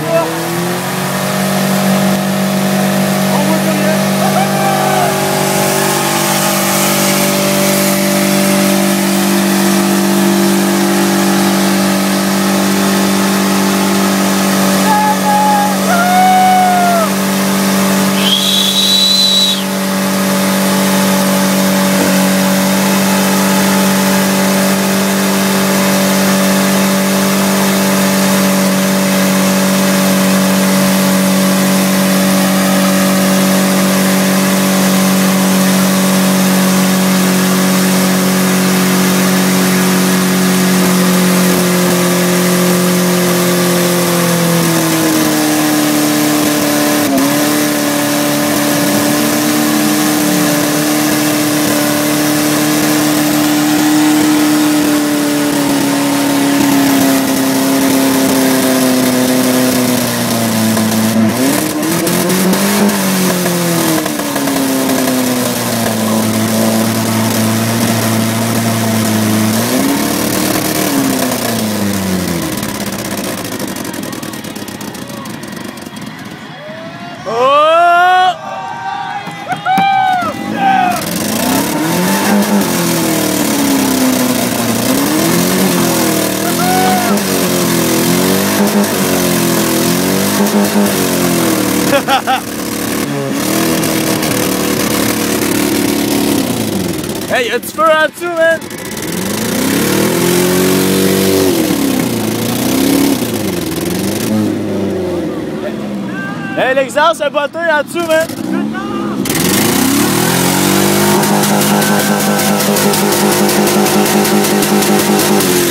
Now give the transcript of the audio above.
Valeu! hey, it's for a too, man. Hey, l'exhaust est botté là-dessus, man. Good